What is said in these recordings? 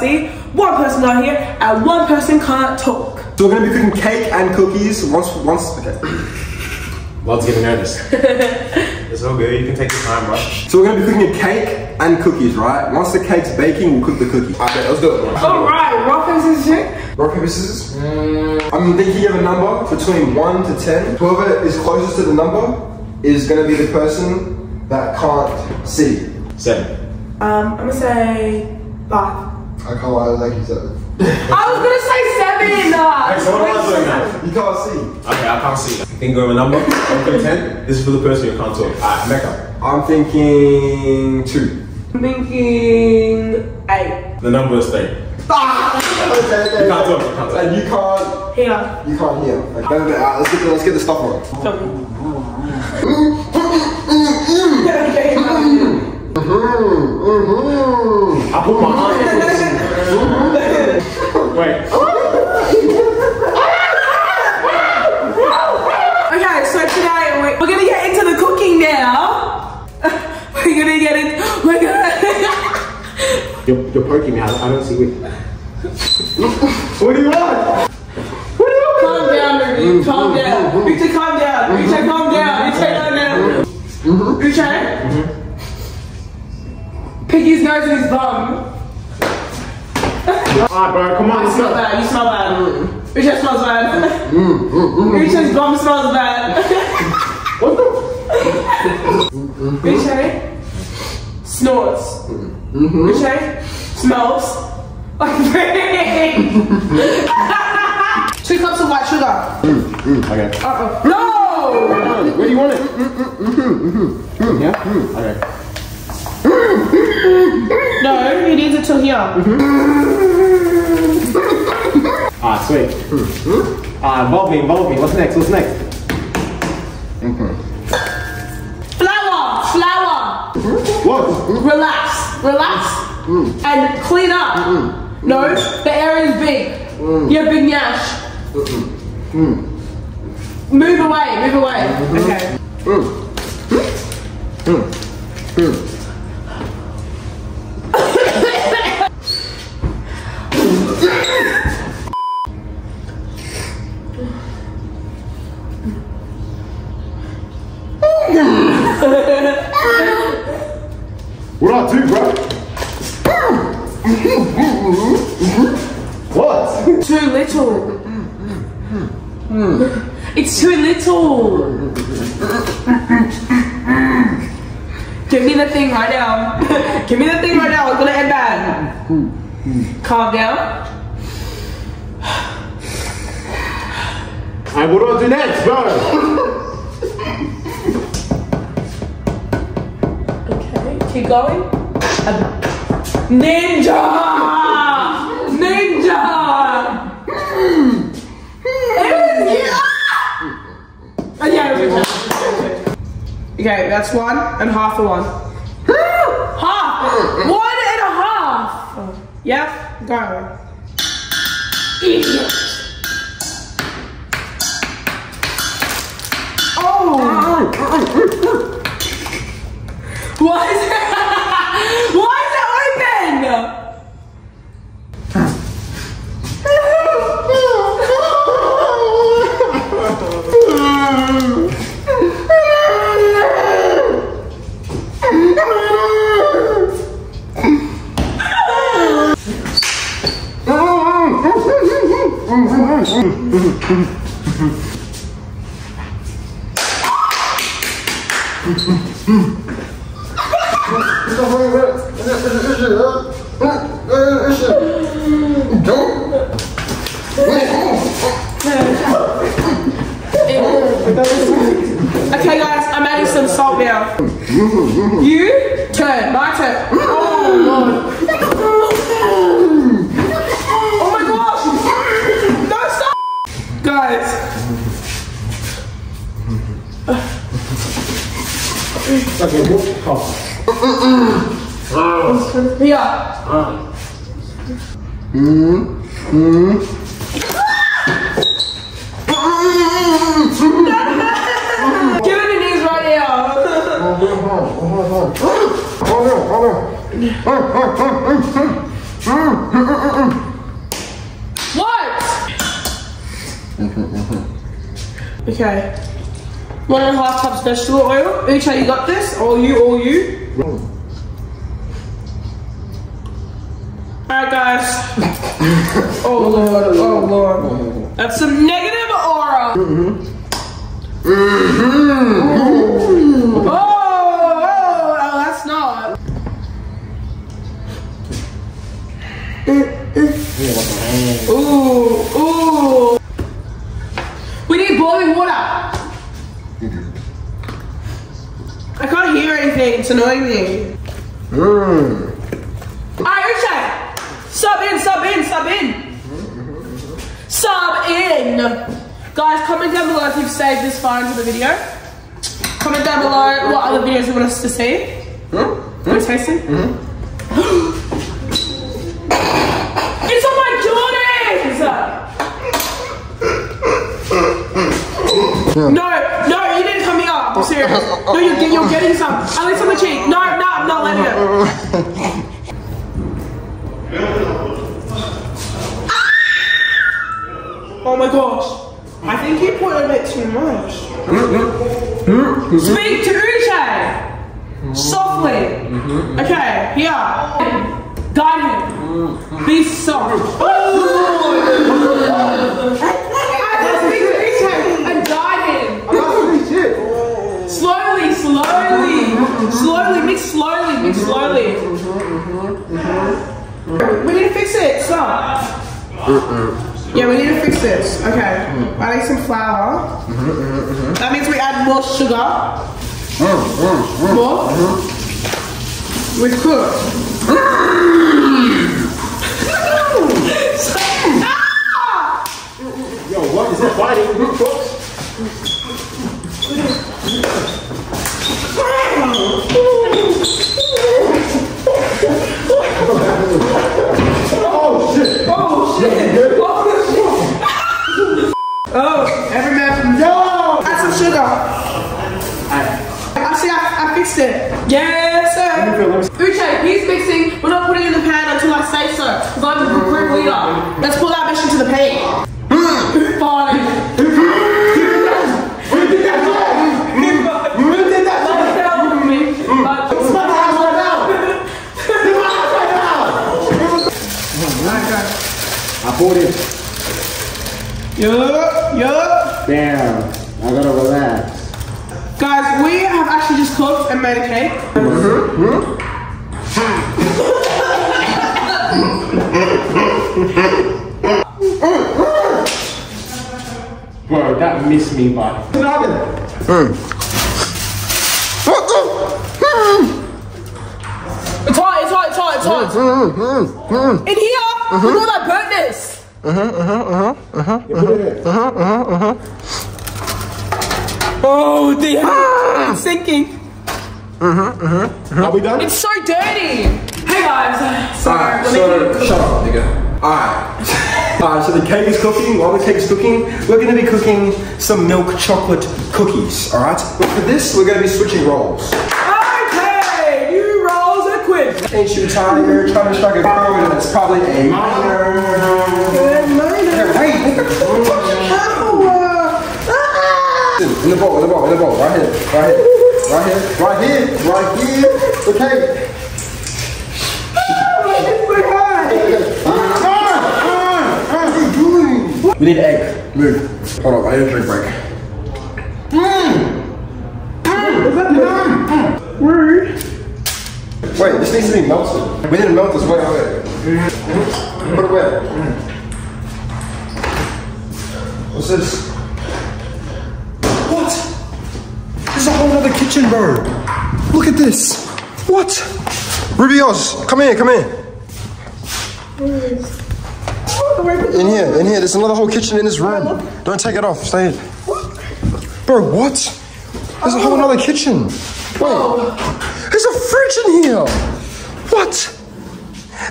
see, one person can't and one person can't talk. So we're gonna be cooking cake and cookies once, once, okay. Love's getting nervous. it's all good. You can take your time, bro. So we're gonna be cooking a cake and cookies, right? Once the cake's baking, we'll cook the cookie. Okay, let's do it. Alright, rock, paper, scissors, shoot. Rock, paper, scissors? I'm thinking of a number between 1 to 10. Whoever is closest to the number is gonna be the person that can't see. Seven. Um, I'm gonna say five. I can't lie, like you said. I was gonna say seven! Uh, Hey, so what am I doing now? You can't see. Okay, I can't see. Think of a number. One through ten. This is for the person who can't talk. Alright, Mecca. I'm thinking 2. I'm thinking eight. The number is three. Ah! Okay, okay. You can't talk. You can't talk. And you can't, Here. you can't hear. Okay, no, no, no, let's, get the, let's get the stuff on. okay, I put my hand. Wait. Okay, so today we're, we're gonna get into the cooking now. we're gonna get it. We're gonna. You're poking. I, don't see it. what do you want? What do you want? calm down, baby. Mm-hmm. Calm down. Mm-hmm. Uche, calm down. Uche, calm down. Uche, calm down. Mm-hmm. Uche. Piggy's nose and his bum. Alright, bro. Come on. You smell bad. You smell bad. Uche smells bad. Uche's bum smells bad. What the? Uche snorts. Uche smells like rain. Two cups of white sugar. Mm, mm, okay. Uh-oh. No! Mm, Where do you want it? Yeah? Okay. No, he needs it till here. Mm-hmm. Ah, sweet. Mm-hmm. Ah, involve me, involve me. What's next? What's next? Mm-hmm. Flour, flour. What? Relax, relax, and clean up. No, the area is big. You have big nash. Move away, move away. Okay. It's too little. Give me the thing right now. Give me the thing right now. It's gonna end bad. Calm down. Alright, what do I do next, bro? Okay, keep going. Ninja! Ninja! Oh, yeah, okay. Okay, that's one and half a one. half! One and a half! Yeah, go. Idiot! Oh! Why is it? Okay, guys, I'm adding some salt now. You turn, my turn. Oh lord. Oh my gosh! No stop! Guys. Okay, what? Oh. Here. Give it a knees right now. Oh no, oh no. What? okay. One and a half cups vegetable oil. Uche, you got this? All you, all you. Alright guys. Oh lord, oh lord. That's some negative aura. Mhm. Oh, oh, oh, that's not. Ooh. We need boiling water. I It's annoying me. Mmm. Alright, Uche. Sub in, sub in, sub in. Sub in. Guys, comment down below if you've saved this far into the video. Comment down below what other videos you want us to see. Want to taste it? It's on my Jordans! Hmm. No, no, you didn't come here. I'm serious. No, you're, you're getting some. At least on the cheek. No, no, I'm not letting it. Oh my gosh. I think you put a bit too much. Speak to Uche. Softly. Mm-hmm. Okay, here. Guide him. Be soft. Mm-hmm. Oh! I just speak to Uche and guide him. Slowly, slowly. Slowly, mix slowly, mix slowly. We need to fix it. Stop. Yeah, we need to fix this. Okay. Mm-hmm. I need some flour. Mm-hmm, mm-hmm, that means we add more sugar. More. With cooked. Ah! Yo, what is that fighting? Oh shit! Oh shit! Oh, oh every man. Yo! Add some sugar. I see, I, I fixed it. Yes, me feel, let sir. Uche, he's mixing. We're not putting it in the pan until I say so. Because I'm the group leader. Let's pull that bitch into the pan. Fine. We did that job! We did that job! Don't tell me. But- It's my house right now! It's my house right now! I bought it. Yup, yup. Damn. I gotta relax. Guys, we have actually just cooked and made a cake. Bro, that missed me by. It's hot, it's hot, it's hot, it's hot. In here, look at all that burntness. Uh-huh, uh-huh, uh-huh, Oh dear, it's sinking. Mm-hmm, mm-hmm, Are we done? It's so dirty. Hey guys, Sorry. Alright, we're making so shut up, nigga. Alright. Alright, so the cake is cooking. While the cake is cooking, we're gonna be cooking some milk chocolate cookies, alright? But for this, we're gonna be switching roles. Okay, new roles equipped. Ain't you tired? You're trying to strike a chord, and it's probably a minor. Yeah, wait, nigga. In the bowl, in the bowl, in the bowl, right here, right here, right here, right here, right here. Okay. We need egg. Move. Hold on, I need a drink break. Mmm! Mmm! Wait, this needs to be melted. We need to melt this. Wait, wait. Put it where? What's this? There's a kitchen, bro. Look at this. What? Rubios, come here, come here. In here, in here. There's another whole kitchen in this room. Don't take it off. Stay here. Bro, what? There's a whole another kitchen. Wait. There's a fridge in here. What?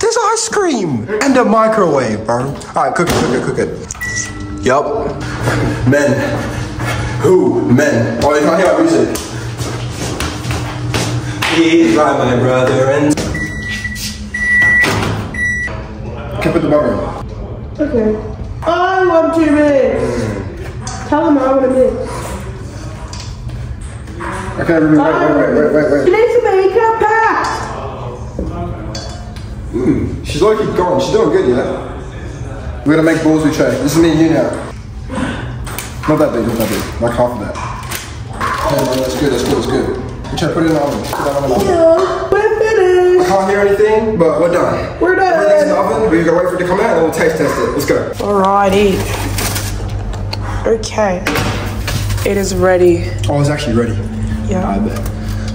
There's ice cream and a microwave, bro. All right, cook it, cook it, cook it. Yup. Men. Who? Men. Oh, you can't hear our music. He's right, my brother, and Okay, put the butter. Okay. I want to mix. Tell them I want to mix. Okay, Ruby, wait, wait, wait, wait, wait, You wait. need to make a pack. Hmm, she's low key gone. She's doing good, yeah? We're gonna make balls we tray. This is me and you now. Not that big, not that big. Like half of that. Okay, man, that's good, that's good, that's good. We try to put it in the oven. Put that in the oven. Yeah, we're finished. Can't hear anything, but we're done. We're done. Everything's in the oven, We're gonna wait for it to come out and we'll taste test it. Let's go. Alrighty. Okay. It is ready. Oh, it's actually ready. Yeah. I bet.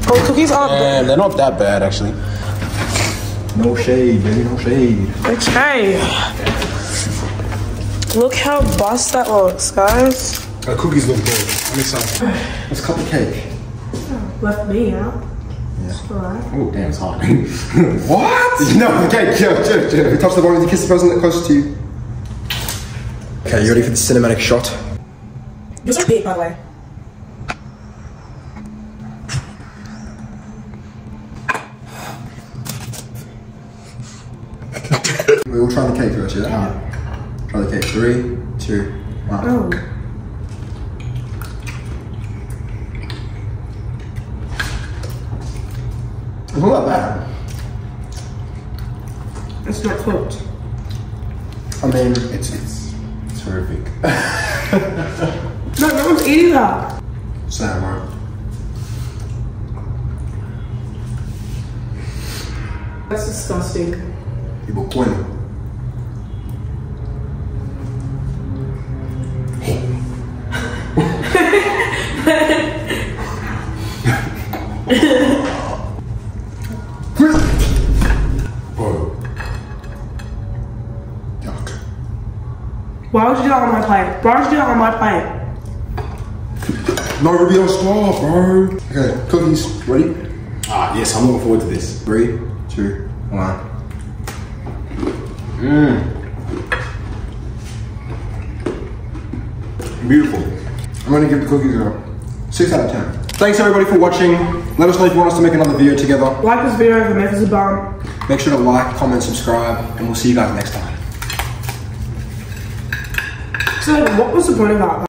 Oh, cookies are And they're not that bad, actually. No shade, baby, no shade. Okay. Look how bust that looks, guys. The cookies look good. I'm excited. Let's cut the cake. Left me out. It's alright. Oh, damn, it's hot. What? No, okay, chill, chill, chill. Touch the bottom with your kiss the person that closest to you. Okay, you ready for the cinematic shot? You're so big, by the way. We all try the cake first, yeah? Try the cake. Three, two, one. Oh. It's not that bad. It's not cooked. I mean, it's, it's, it's horrific. No, no one's eating that. Sam, right? That's disgusting. People bueno. Why would you do that on my plate? Why would you do that on my plate? No, Ruby, don't stop, bro. Okay, cookies. Ready? Ah, yes, I'm looking forward to this. Three, two, one. Mmm. Beautiful. I'm gonna give the cookies a six out of ten. Thanks everybody for watching. Let us know if you want us to make another video together. Like this video if it makes us a bum. Make sure to like, comment, subscribe, and we'll see you guys next time. So, what was the point of that?